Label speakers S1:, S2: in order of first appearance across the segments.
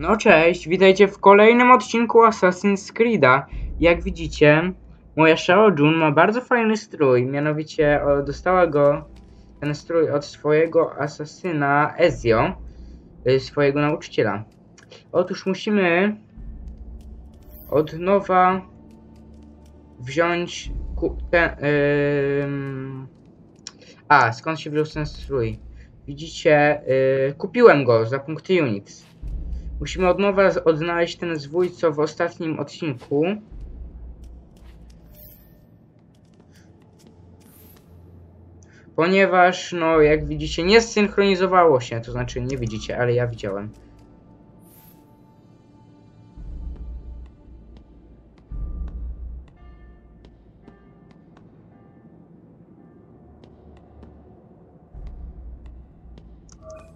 S1: No cześć, witajcie w kolejnym odcinku Assassin's Creed'a. Jak widzicie, moja Shao Jun ma bardzo fajny strój, mianowicie o, dostała go ten strój od swojego asasyna Ezio, y, swojego nauczyciela. Otóż musimy od nowa wziąć ten, ym, a, skąd się wziął ten strój? Widzicie, y, kupiłem go za punkty Unix. Musimy od nowa z- odnaleźć ten zwój, co w ostatnim odcinku. Ponieważ, no, jak widzicie, nie zsynchronizowało się, to znaczy nie widzicie, ale ja widziałem.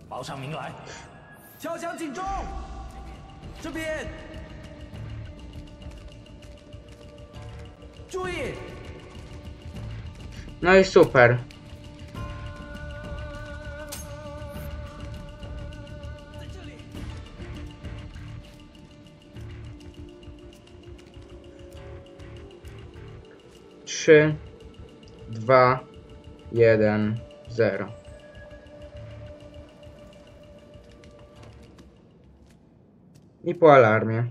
S2: “报上名来，
S3: 敲响警钟！ 这边，注意！
S1: No i super.
S3: 在这里，
S1: Trzy, dwa, jeden, zero. I po alarmie.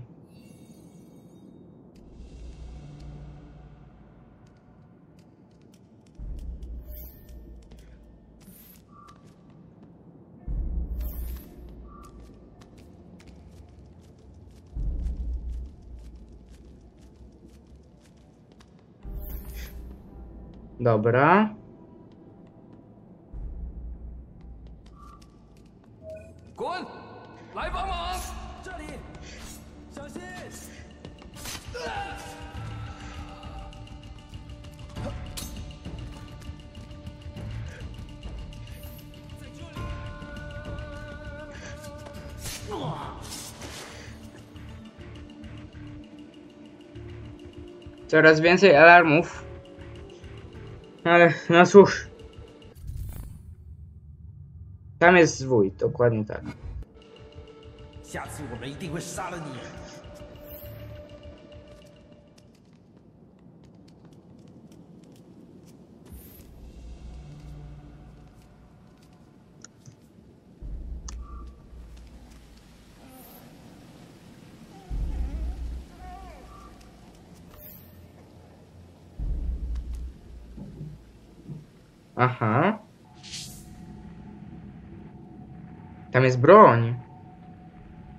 S1: Dobra. Coraz więcej alarmów. Ale no cóż. Tam jest zwój, dokładnie tak.
S3: 下次我们一定会杀了你。
S1: Aha. Tam jest broń.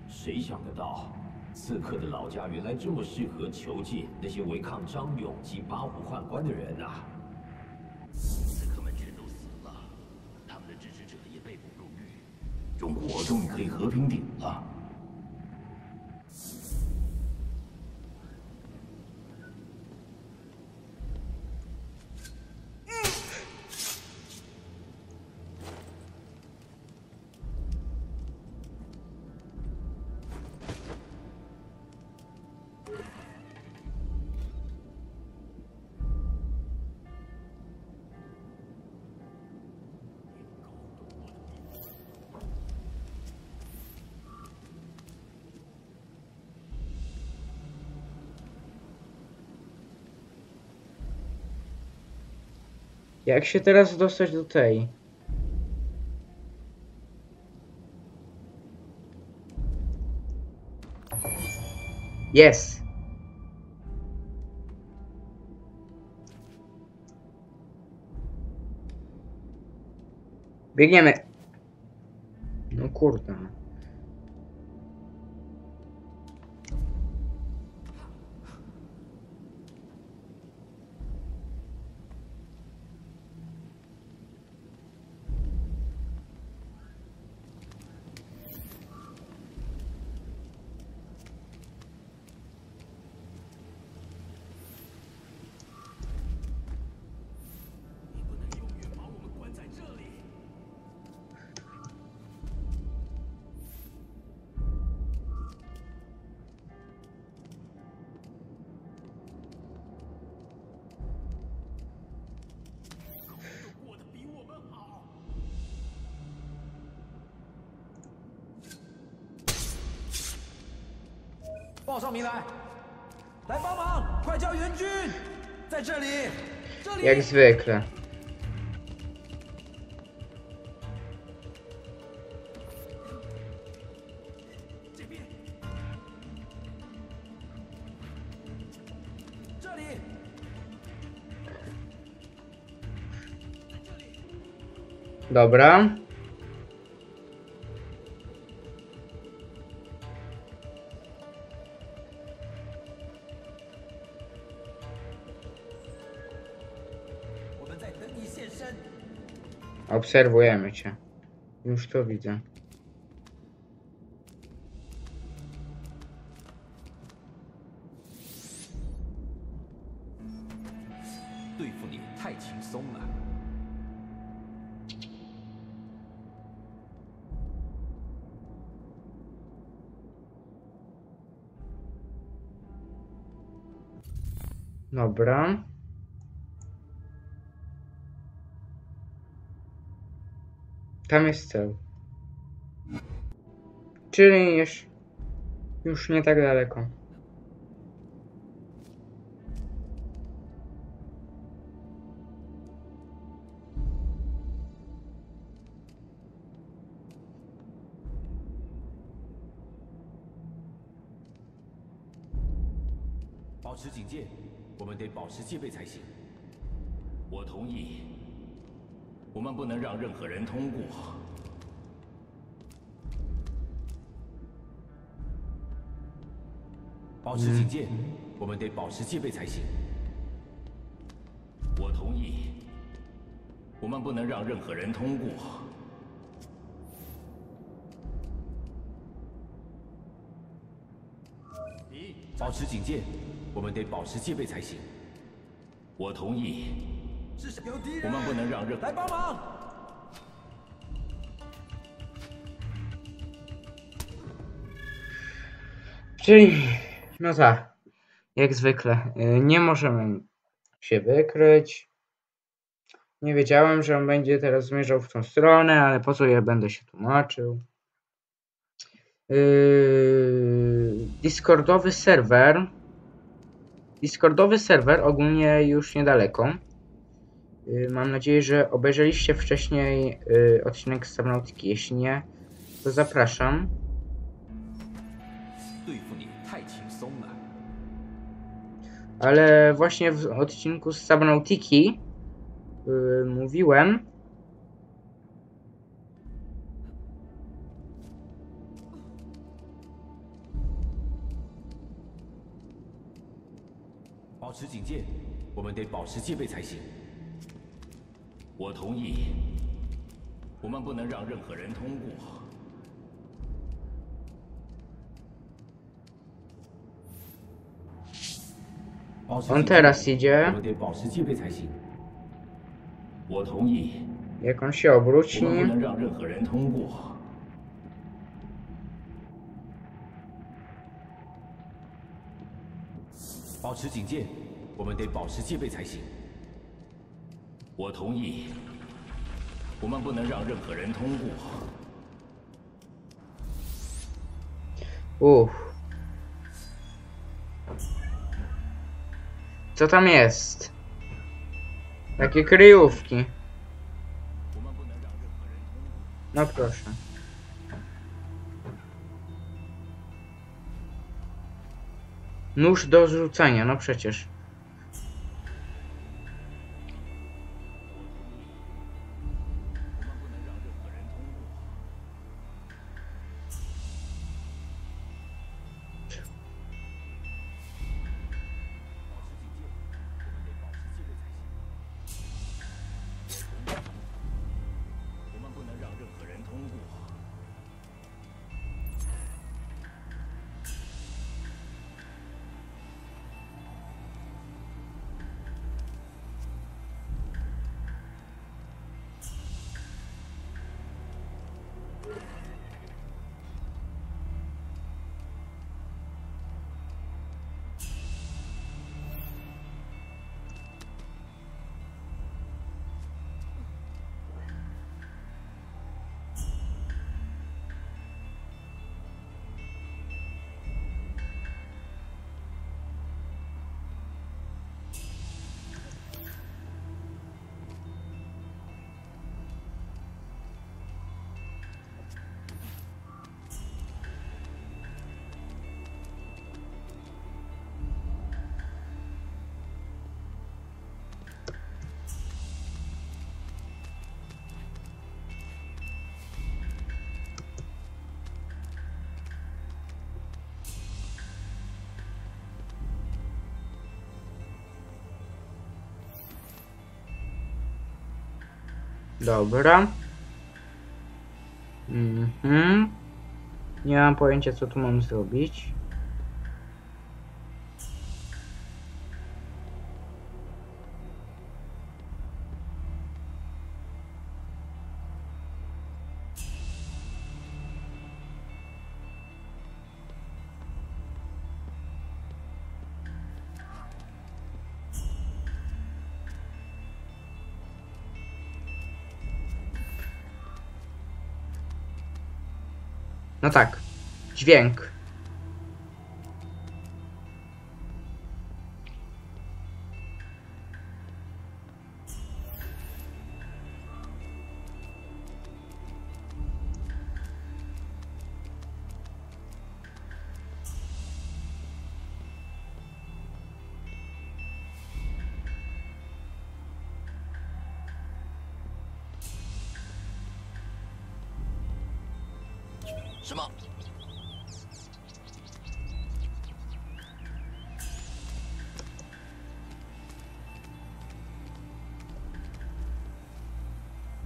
S2: 谁想得到，刺客的老家原来这么适合囚禁那些违抗张勇及八虎宦官的人啊！
S4: 刺客们全都死了，他们的支持者也被捕入狱，中国终于可以和平顶了。
S1: Jak się teraz dostać do tej? Jest. Biegniemy. No kurde. no.
S3: 报上名来，来帮忙！快叫援军，在这里，这里。
S1: Jak zwykle.
S3: 这边，这里，
S1: Dobra. “ Obserwujemy cię. Już to widzę. Dobra. Tam jest cel. Czyli już, już nie tak daleko.
S2: “保持警戒，我们得保持戒备才行。
S4: 我同意。 不能让任何人通过。
S2: 保持警戒，我们得保持戒备才行。
S4: 我同意。我们不能让任何人通过。
S2: 保持警戒，我们得保持戒备才行。
S4: 我同意。
S3: 是谁？有敌人！
S4: 我们不能让任
S3: 来帮忙！
S1: Czyli, no tak, jak zwykle, y, nie możemy się wykryć. Nie wiedziałem, że on będzie teraz zmierzał w tą stronę, ale po co ja będę się tłumaczył. Yy, Discordowy serwer. Discordowy serwer ogólnie już niedaleko. Yy, Mam nadzieję, że obejrzeliście wcześniej yy, odcinek z Subnautiki. Jeśli nie, to zapraszam.
S2: 对付你太轻松了。
S1: Ale właśnie w odcinku z Subnautiki yy, mówiłem,
S2: 保持警戒，我们得保持戒备才行。
S4: 我同意。我们不能让任何人通过。
S2: 保持警戒我们得保持戒备才行。
S4: 我同意。我们不能。让任何人通过。
S2: 保持警戒我们得保持戒备才行。
S4: 我同意。我们不能让任何人通过。
S1: uff. Co tam jest? Takie kryjówki.
S4: 我们不能让任何人通过。
S1: No proszę. Nóż do zrzucania, no przecież. Dobra. Mhm. Nie mam pojęcia, co tu mam zrobić. No tak. Dźwięk.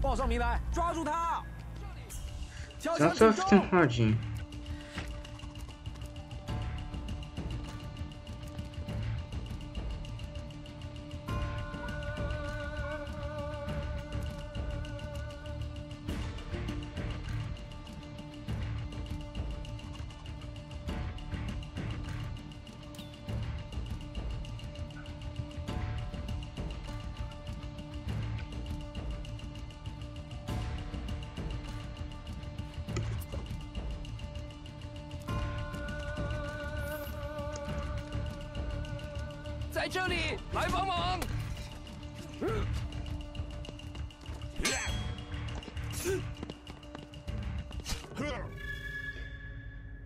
S3: 报上名来抓住他！交枪交枪二级。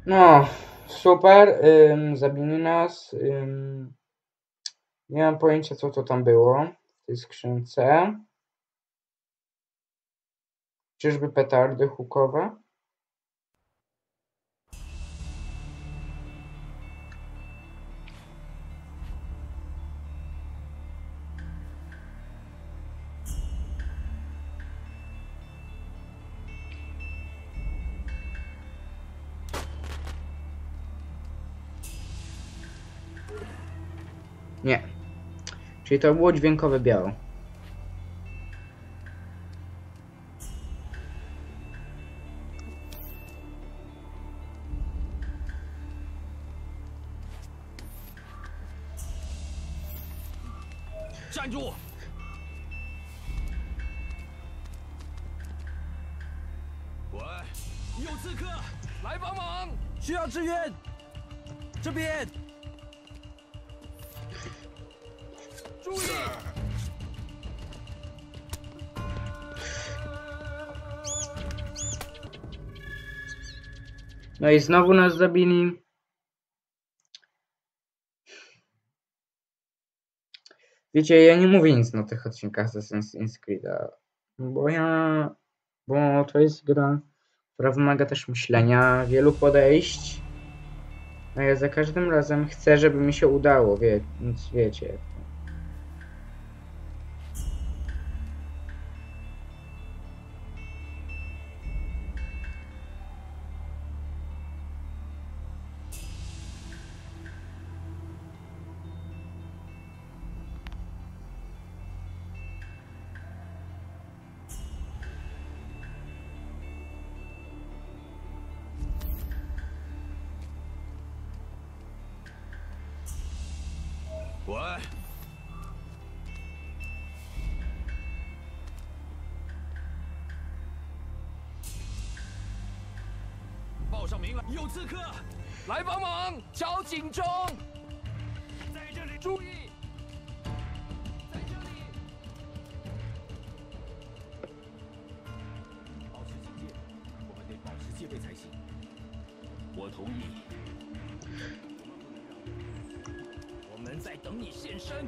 S1: No, super. Ym, zabili nas. Ym, nie mam pojęcia, co to tam było w tej skrzynce. Czyżby petardy hukowe? 给他握住边靠
S3: 站住喂有刺客来帮忙！需要支援！这边！
S1: No i znowu nas zabili. Wiecie, ja nie mówię nic na tych odcinkach Assassin's Creed'a, bo ja... bo to jest gra, która wymaga też myślenia, wielu podejść, a ja za każdym razem chcę, żeby mi się udało, wie, więc wiecie.
S3: 报上名来，有刺客，来帮忙！敲警钟，在这里，注意，在这里，保持警戒，我们得保持戒备才行。
S4: 我同意。
S3: 我们在等你现身。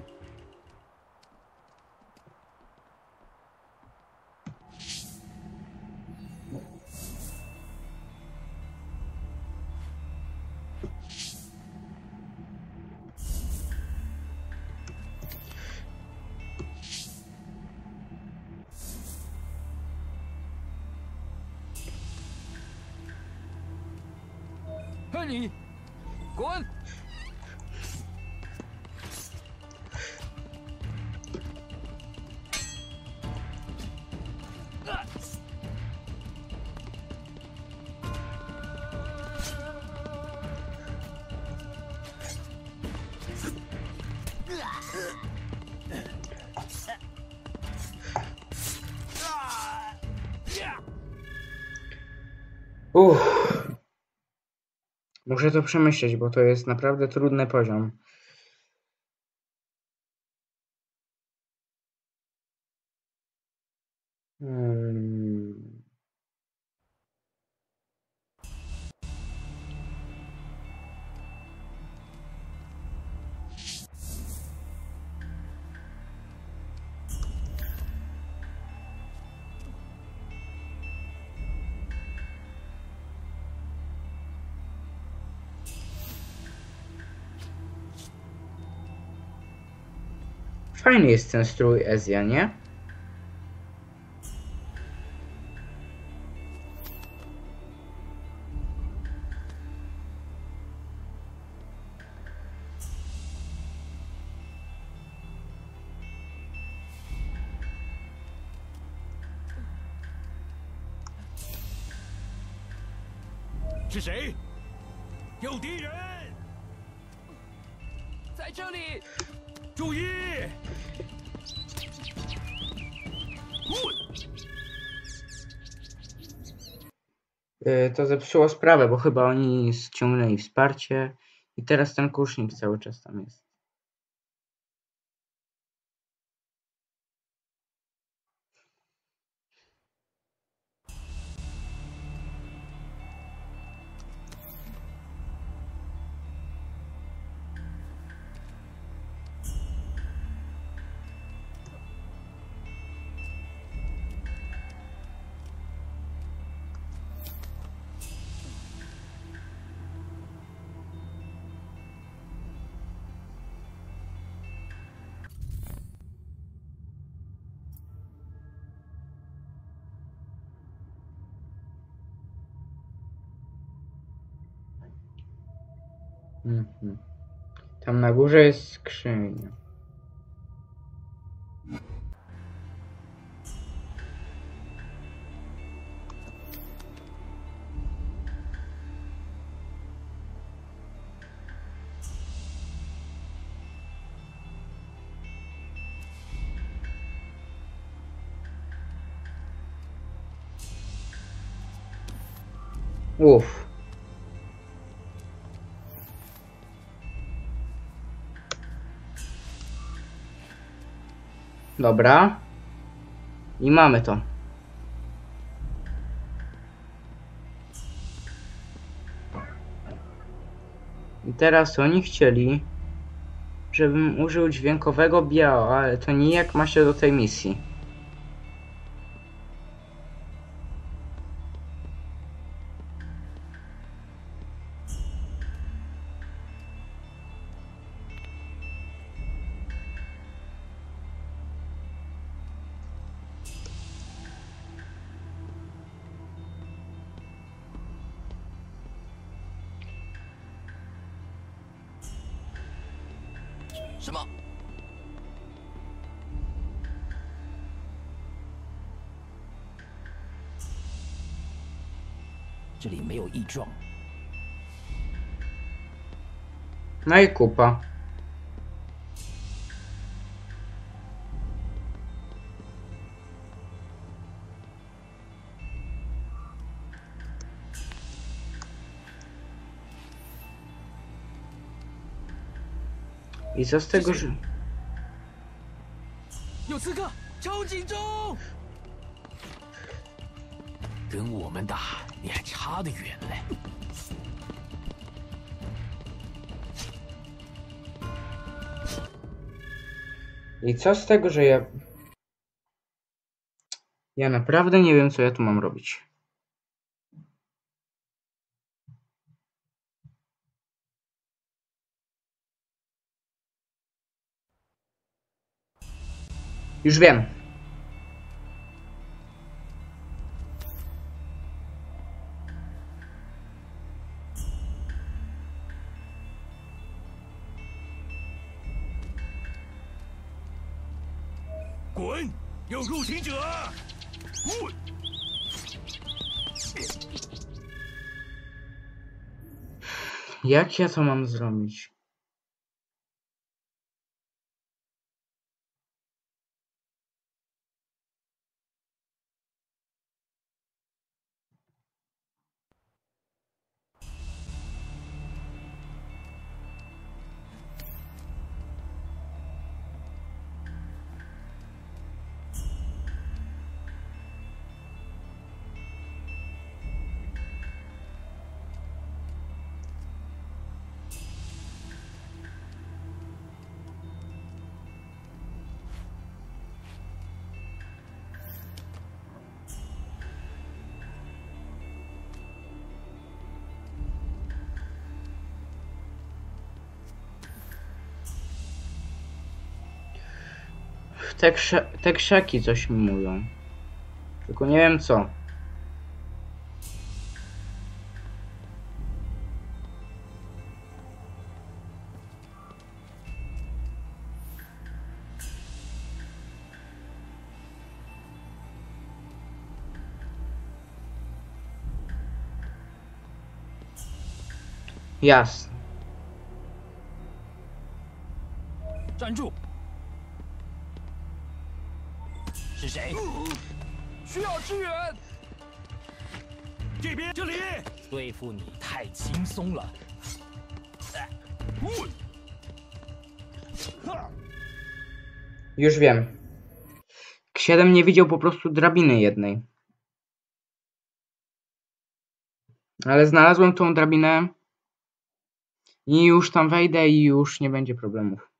S3: Кони! Кон!
S1: Ух. Muszę to przemyśleć, bo to jest naprawdę trudny poziom. Hmm. Fajny jest ten strój Ezja, nie? “ To zepsuło sprawę, bo chyba oni ściągnęli wsparcie i teraz ten kusznik cały czas tam jest. Mhm. Tam na górze jest skrzynia. Uff. Dobra. I mamy to. I teraz oni chcieli, żebym użył dźwiękowego biała, ale to nijak ma się do tej misji.
S4: “什么？这里没有异状，
S1: 那一股吧 I co z tego, że... I co z tego, że ja... Ja naprawdę nie wiem, co ja tu mam robić. Już wiem. Jak ja to mam zrobić? Te, krze te krzaki coś mi mówią. Tylko nie wiem co. Jasne.
S3: 站住！谁？需要支援！这边，这里！对付你太轻松了。
S1: Już wiem. K7 nie widział po prostu drabiny jednej. Ale znalazłem tą drabinę i już tam wejdę i już nie będzie problemów. “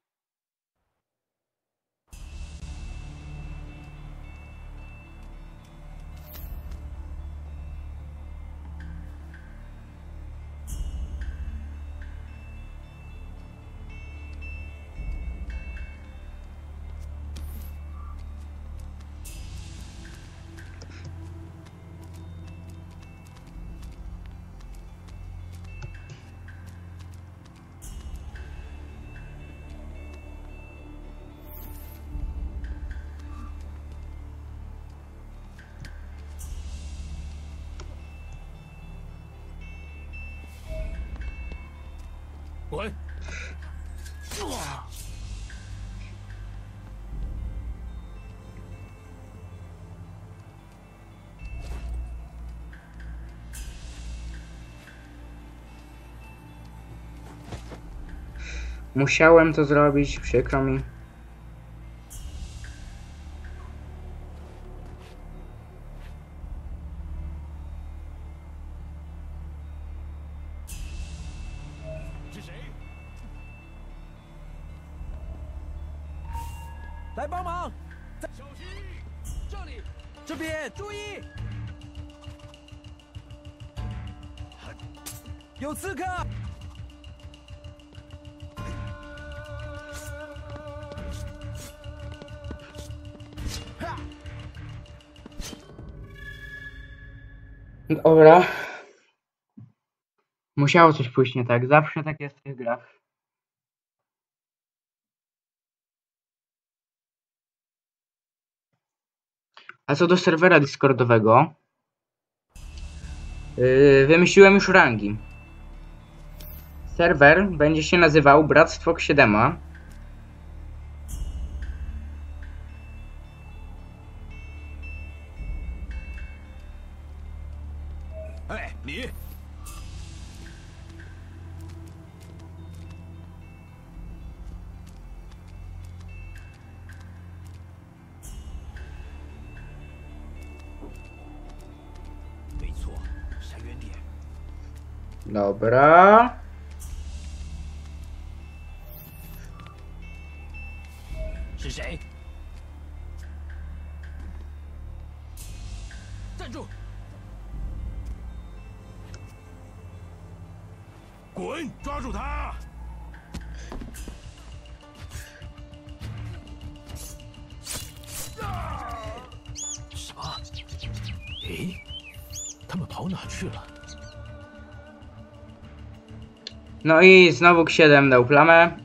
S1: ！”Musiałem to zrobić, przykro mi. “！Dobra. Musiało coś pójść nie tak. Zawsze tak jest w tych grach. A co do serwera Discordowego, yy, wymyśliłem już rangi. Serwer będzie się nazywał Bractwo Ksiedema.
S3: 是谁？站住！
S4: 滚！抓住他！
S2: 什么？诶，他们跑哪去了
S1: ？No i znowu K7 dał plamę.
S5: 要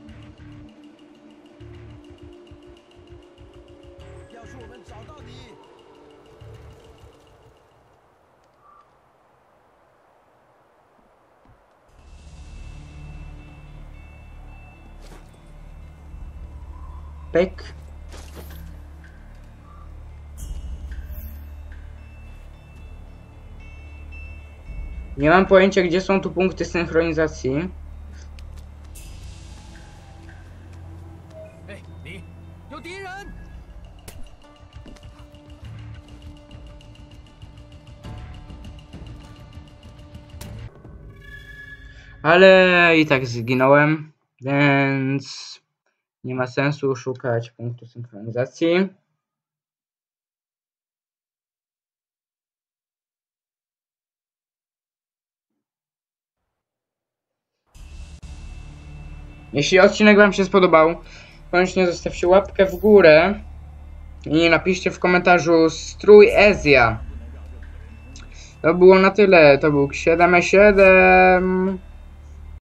S1: Nie mam pojęcia, gdzie są tu punkty synchronizacji. Ale i tak zginąłem, więc nie ma sensu szukać punktu synchronizacji. Jeśli odcinek Wam się spodobał, koniecznie zostawcie łapkę w górę i napiszcie w komentarzu strój Ezja. To było na tyle. To był 7 7